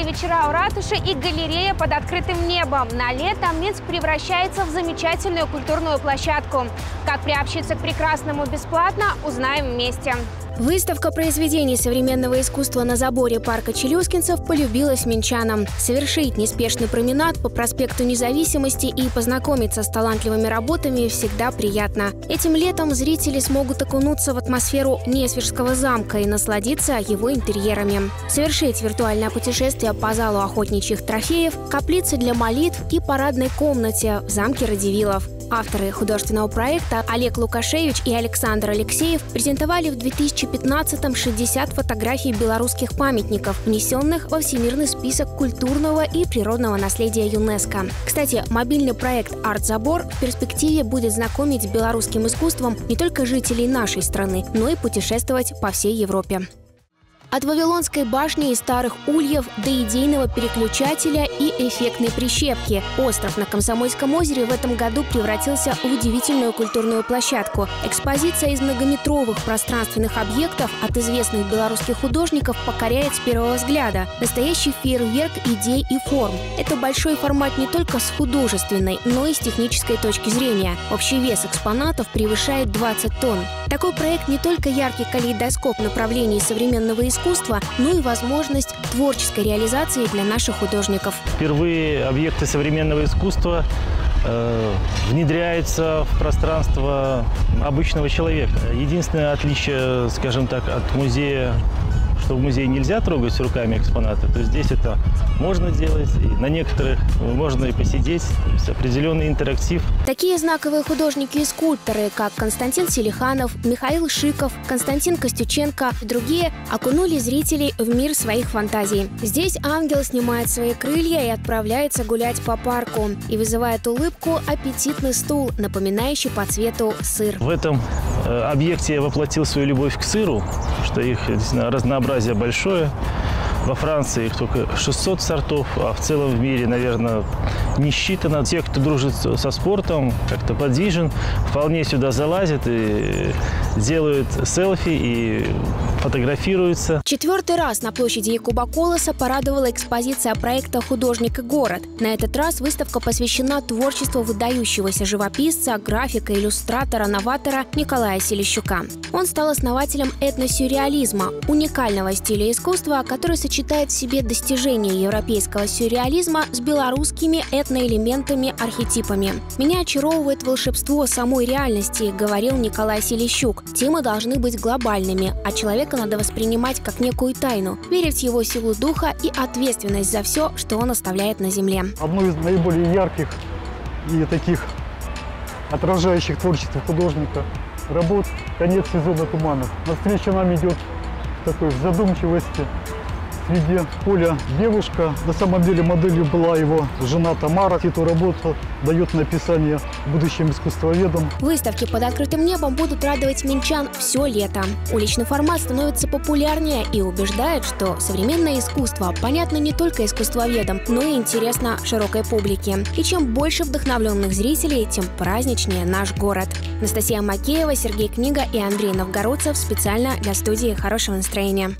теплые вечера у ратуши и галерея под открытым небом. На лето Минск превращается в замечательную культурную площадку. Как приобщиться к прекрасному бесплатно, узнаем вместе. Выставка произведений современного искусства на заборе парка Челюскинцев полюбилась минчанам. Совершить неспешный променад по проспекту Независимости и познакомиться с талантливыми работами всегда приятно. Этим летом зрители смогут окунуться в атмосферу Несвежского замка и насладиться его интерьерами. Совершить виртуальное путешествие по залу охотничьих трофеев, каплицы для молитв и парадной комнате в замке Радивилов. Авторы художественного проекта Олег Лукашевич и Александр Алексеев презентовали в 2015-м 60 фотографий белорусских памятников, внесенных во Всемирный список культурного и природного наследия ЮНЕСКо. Кстати, мобильный проект «Арт-забор» в перспективе будет знакомить с белорусским искусством не только жителей нашей страны, но и путешествовать по всей Европе. От Вавилонской башни и старых ульев до идейного переключателя и эффектной прищепки. Остров на Комсомольском озере в этом году превратился в удивительную культурную площадку. Экспозиция из многометровых пространственных объектов от известных белорусских художников покоряет с первого взгляда. Настоящий фейерверк идей и форм. Это большой формат не только с художественной, но и с технической точки зрения. Общий вес экспонатов превышает 20 тонн. Такой проект не только яркий калейдоскоп направлений современного искусства, искусства, но и возможность творческой реализации для наших художников. Впервые объекты современного искусства э, внедряются в пространство обычного человека. Единственное отличие, скажем так, от музея что в музее нельзя трогать руками экспонаты, то здесь это можно делать. И на некоторых можно и посидеть. То есть определенный интерактив. Такие знаковые художники и скульпторы, как Константин Селиханов, Михаил Шиков, Константин Костюченко и другие, окунули зрителей в мир своих фантазий. Здесь ангел снимает свои крылья и отправляется гулять по парку. И вызывает улыбку аппетитный стул, напоминающий по цвету сыр. В этом э, объекте я воплотил свою любовь к сыру, что их разнообразие разнообразие большое. Во Франции их только 600 сортов, а в целом в мире, наверное, не считано. Те, кто дружит со спортом, как-то подвижен, вполне сюда залазят и делают селфи и фотографируются. Четвертый раз на площади Якуба Колоса порадовала экспозиция проекта «Художник и город». На этот раз выставка посвящена творчеству выдающегося живописца, графика, иллюстратора, новатора Николая Селищука. Он стал основателем этносюрреализма, уникального стиля искусства, который сочетает в себе достижения европейского сюрреализма с белорусскими этноэлементами, архетипами. «Меня очаровывает волшебство самой реальности», — говорил Николай Селищук. «Темы должны быть глобальными, а человек человека надо воспринимать как некую тайну, верить в его силу духа и ответственность за все, что он оставляет на земле. Одно из наиболее ярких и таких отражающих творчество художника работ «Конец сезона туманов». Навстречу нам идет такой задумчивости среди поля девушка. На самом деле моделью была его жена Тамара. Эту работу дает написание будущим искусствоведам. Выставки под открытым небом будут радовать минчан все лето. Уличный формат становится популярнее и убеждает, что современное искусство понятно не только искусствоведам, но и интересно широкой публике. И чем больше вдохновленных зрителей, тем праздничнее наш город. Анастасия Макеева, Сергей Книга и Андрей Новгородцев специально для студии «Хорошего настроения».